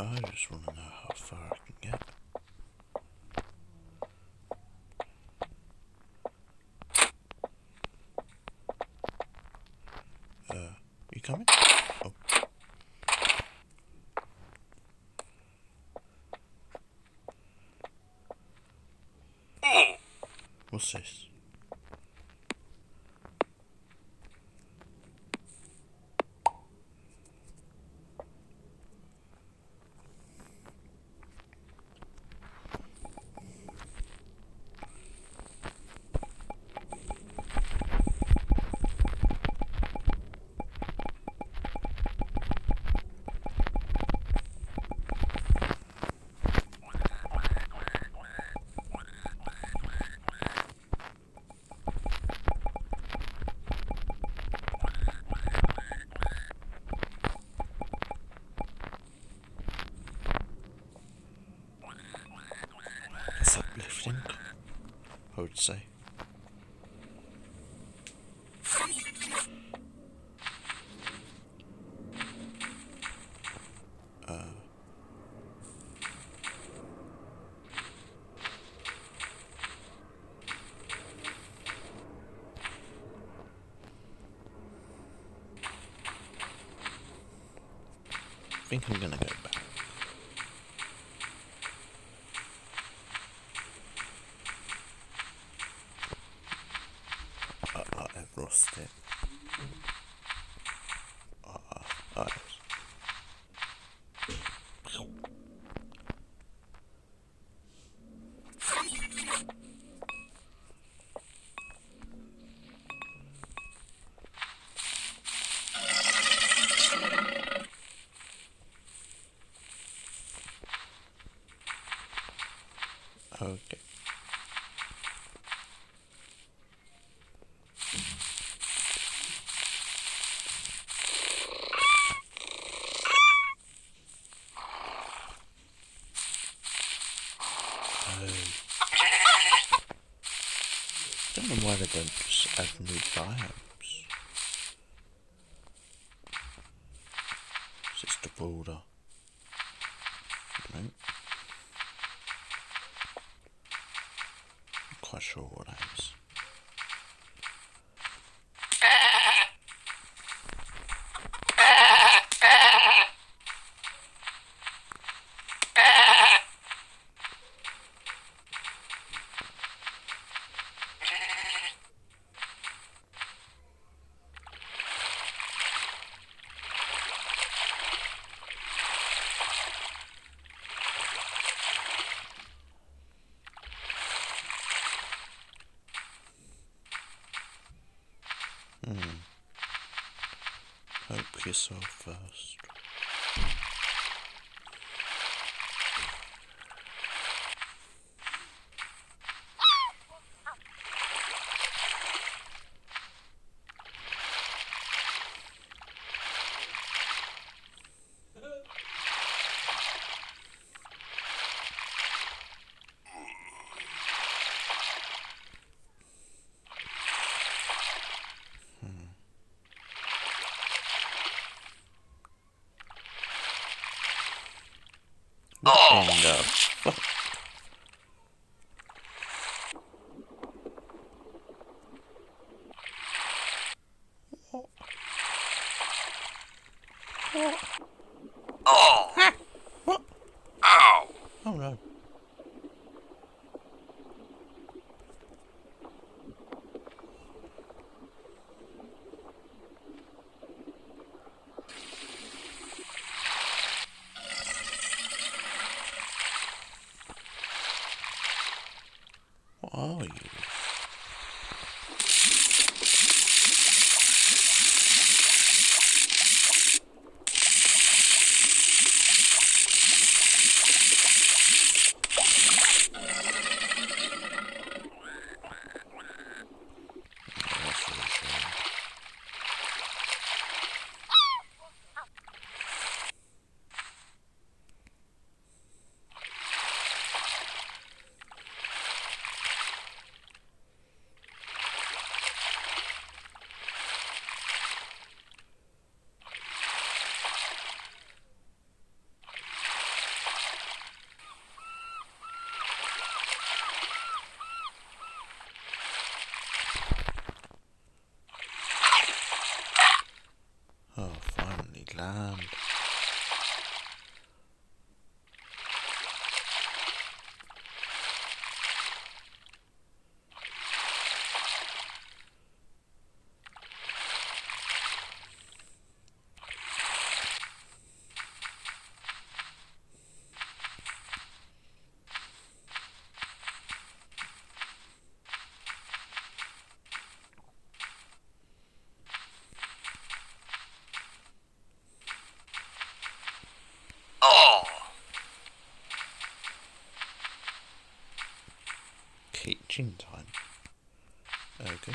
I just want to know how far I can get. Uh, you coming? Oh. What's this? It's uplifting, I would say. Uh, I think I'm gonna go back. I, I, I've lost it. Uh, uh, okay. Don't know why they don't just add new biomes. Is this the border? No. Not quite sure what Hmm. is. Help yourself first. What in the fuck? What? Oh no. What Oh, are you? Fishing time. Okay.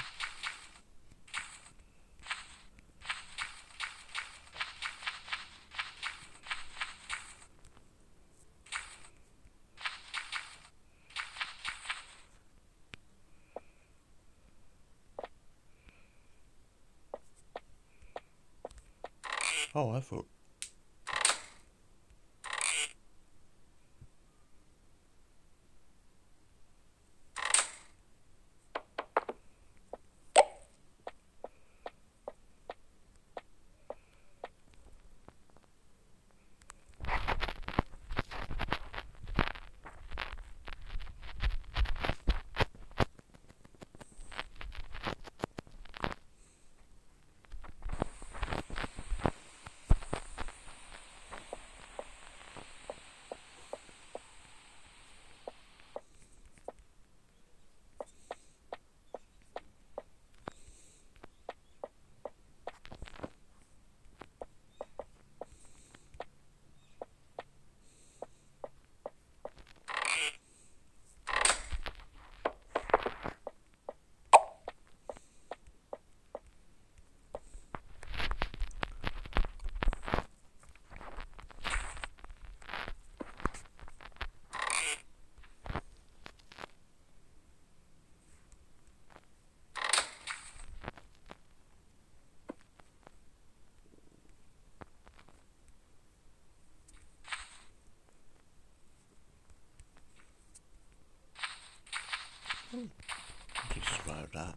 Oh, I thought Just like that.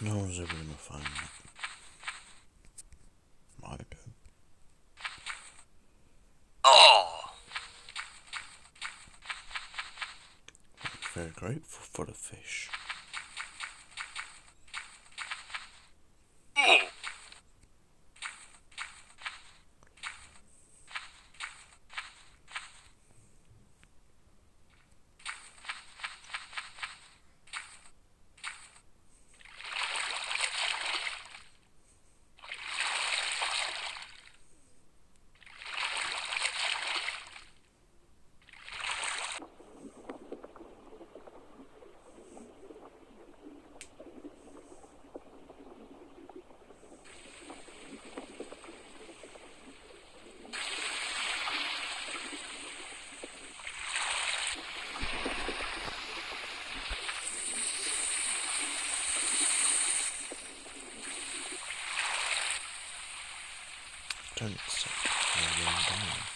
no one's ever gonna find that. I do. Oh! I'm very grateful for the fish. Oh! Don't young down.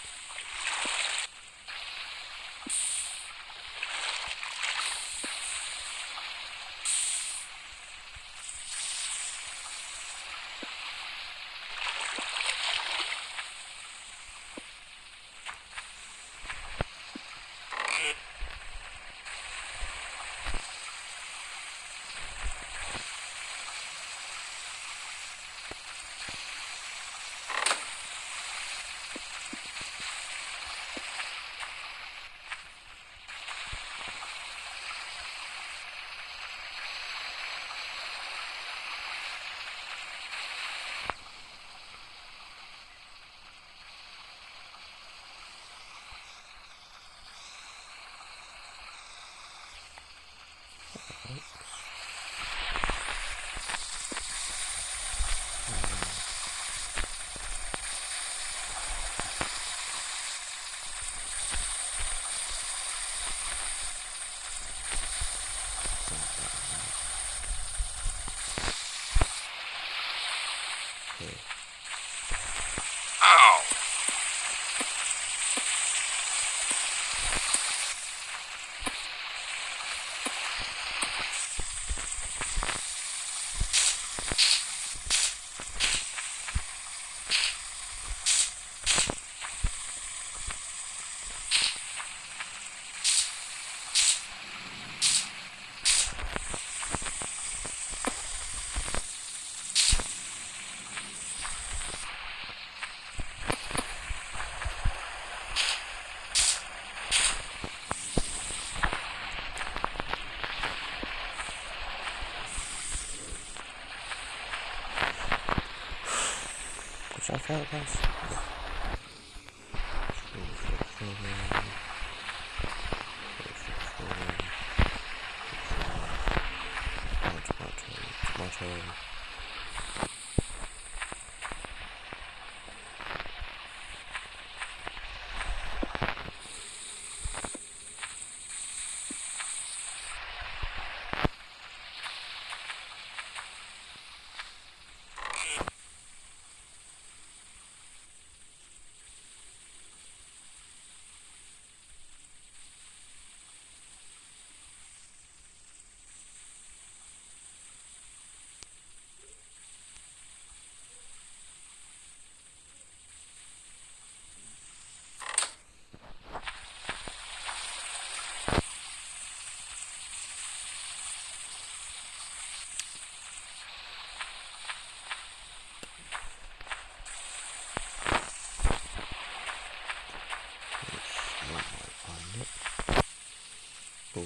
Which I felt was.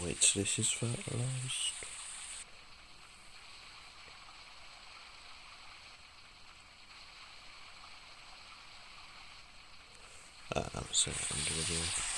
Wait till this is fertilised. Ah, I'm saying individual.